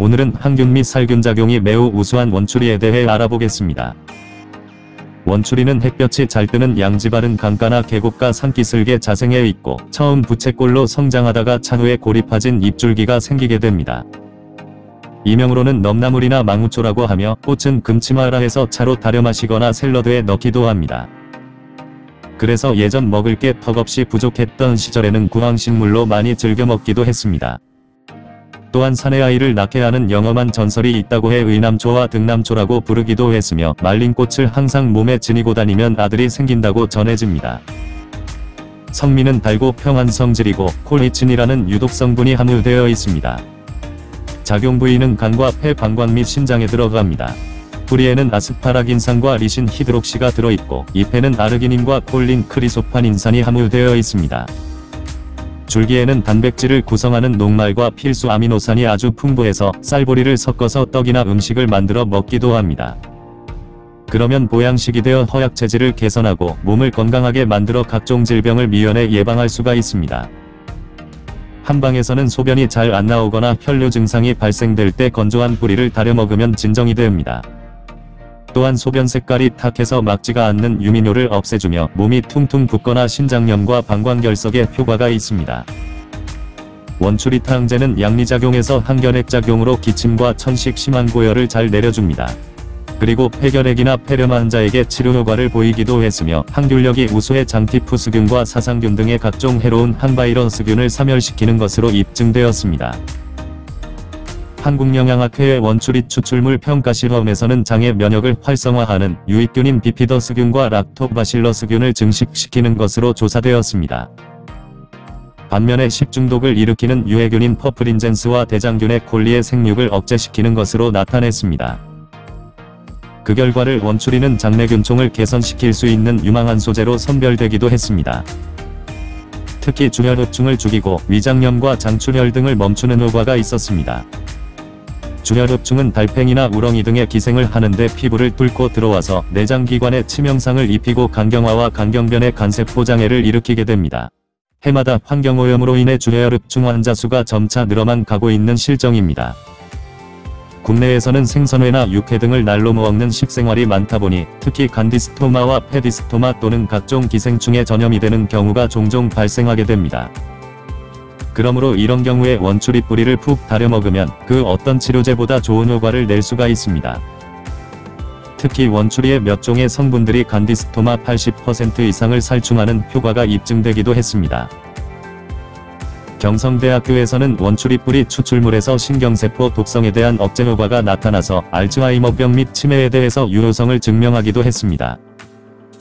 오늘은 항균 및 살균 작용이 매우 우수한 원추리에 대해 알아보겠습니다. 원추리는 햇볕이 잘 뜨는 양지바른 강가나 계곡가 산기슭에 자생해 있고 처음 부채꼴로 성장하다가 차후에 고립화진 잎줄기가 생기게 됩니다. 이명으로는 넘나물이나 망우초라고 하며 꽃은 금치마라 해서 차로 다려 마시거나 샐러드에 넣기도 합니다. 그래서 예전 먹을 게 턱없이 부족했던 시절에는 구황식물로 많이 즐겨 먹기도 했습니다. 또한 사내 아이를 낳게 하는 영험한 전설이 있다고 해 의남초와 등남초라고 부르기도 했으며 말린 꽃을 항상 몸에 지니고 다니면 아들이 생긴다고 전해집니다. 성미는 달고 평한 성질이고 콜리친이라는 유독 성분이 함유되어 있습니다. 작용 부위는 간과 폐, 방광 및 신장에 들어갑니다. 뿌리에는 아스파라긴산과 리신 히드록시가 들어있고 잎에는 아르기닌과 콜린 크리소판인산이 함유되어 있습니다. 줄기에는 단백질을 구성하는 녹말과 필수 아미노산이 아주 풍부해서 쌀보리를 섞어서 떡이나 음식을 만들어 먹기도 합니다. 그러면 보양식이 되어 허약 체질을 개선하고 몸을 건강하게 만들어 각종 질병을 미연에 예방할 수가 있습니다. 한방에서는 소변이 잘 안 나오거나 혈뇨 증상이 발생될 때 건조한 뿌리를 다려 먹으면 진정이 됩니다. 또한 소변 색깔이 탁해서 막지가 않는 유민효를 없애주며 몸이 퉁퉁 붓거나 신장염과 방광결석에 효과가 있습니다. 원추리탕제는 양리작용에서 항견액작용으로 기침과 천식 심한 고열을 잘 내려줍니다. 그리고 폐결핵이나 폐렴 환자에게 치료 효과를 보이기도 했으며 항균력이 우수해 장티푸스균과 사상균 등의 각종 해로운 항바이러스균을 사멸시키는 것으로 입증되었습니다. 한국영양학회의 원추리 추출물 평가 실험에서는 장의 면역을 활성화하는 유익균인 비피더스균과 락토바실러스균을 증식시키는 것으로 조사되었습니다. 반면에 식중독을 일으키는 유해균인 퍼프린젠스와 대장균의 콜리의 생육을 억제시키는 것으로 나타냈습니다. 그 결과를 원추리는 장내균총을 개선시킬 수 있는 유망한 소재로 선별되기도 했습니다. 특히 주혈흡충을 죽이고 위장염과 장출혈 등을 멈추는 효과가 있었습니다. 주혈흡충은 달팽이나 우렁이 등의 기생을 하는데 피부를 뚫고 들어와서 내장기관에 치명상을 입히고 간경화와 간경변의 간세포 장애를 일으키게 됩니다. 해마다 환경오염으로 인해 주혈흡충 환자 수가 점차 늘어만 가고 있는 실정입니다. 국내에서는 생선회나 육회 등을 날로 먹는 식생활이 많다 보니 특히 간디스토마와 페디스토마 또는 각종 기생충에 전염이 되는 경우가 종종 발생하게 됩니다. 그러므로 이런 경우에 원추리 뿌리를 푹 다려 먹으면 그 어떤 치료제보다 좋은 효과를 낼 수가 있습니다. 특히 원추리의 몇 종의 성분들이 간디스토마 80% 이상을 살충하는 효과가 입증되기도 했습니다. 경성대학교에서는 원추리 뿌리 추출물에서 신경세포 독성에 대한 억제 효과가 나타나서 알츠하이머병 및 치매에 대해서 유효성을 증명하기도 했습니다.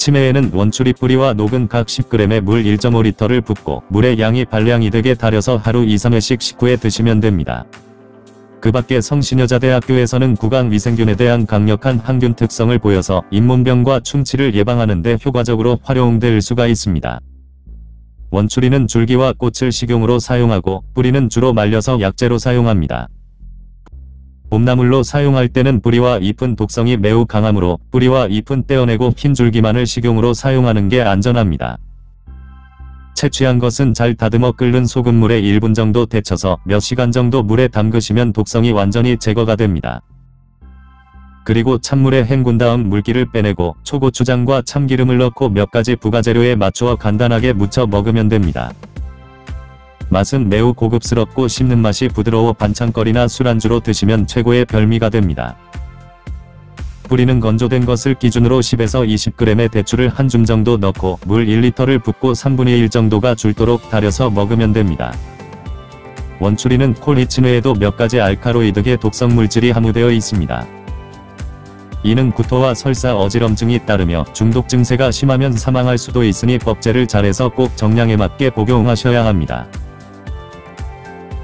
치매에는 원추리 뿌리와 녹은 각 10g의 물 1.5리터를 붓고 물의 양이 발량이 되게 달여서 하루 2-3회씩 식후에 드시면 됩니다. 그 밖에 성신여자대학교에서는 구강 위생균에 대한 강력한 항균 특성을 보여서 잇몸병과 충치를 예방하는 데 효과적으로 활용될 수가 있습니다. 원추리는 줄기와 꽃을 식용으로 사용하고 뿌리는 주로 말려서 약재로 사용합니다. 봄나물로 사용할 때는 뿌리와 잎은 독성이 매우 강하므로 뿌리와 잎은 떼어내고 흰 줄기만을 식용으로 사용하는 게 안전합니다. 채취한 것은 잘 다듬어 끓는 소금물에 1분 정도 데쳐서 몇 시간 정도 물에 담그시면 독성이 완전히 제거가 됩니다. 그리고 찬물에 헹군 다음 물기를 빼내고 초고추장과 참기름을 넣고 몇 가지 부가재료에 맞추어 간단하게 무쳐 먹으면 됩니다. 맛은 매우 고급스럽고 씹는 맛이 부드러워 반찬거리나 술안주로 드시면 최고의 별미가 됩니다. 뿌리는 건조된 것을 기준으로 10에서 20g의 대추를 한 줌 정도 넣고 물 1리터를 붓고 3분의 1 정도가 줄도록 달여서 먹으면 됩니다. 원추리는 콜리친 외에도 몇 가지 알카로이드계 독성 물질이 함유되어 있습니다. 이는 구토와 설사 어지럼증이 따르며 중독 증세가 심하면 사망할 수도 있으니 법제를 잘해서 꼭 정량에 맞게 복용하셔야 합니다.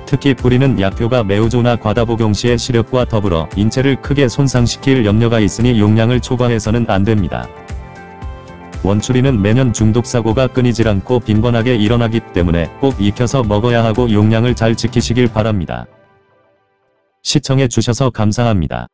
특히 뿌리는 약효가 매우 좋으나 과다 복용 시에 시력과 더불어 인체를 크게 손상시킬 염려가 있으니 용량을 초과해서는 안됩니다. 원추리는 매년 중독 사고가 끊이질 않고 빈번하게 일어나기 때문에 꼭 익혀서 먹어야 하고 용량을 잘 지키시길 바랍니다. 시청해 주셔서 감사합니다.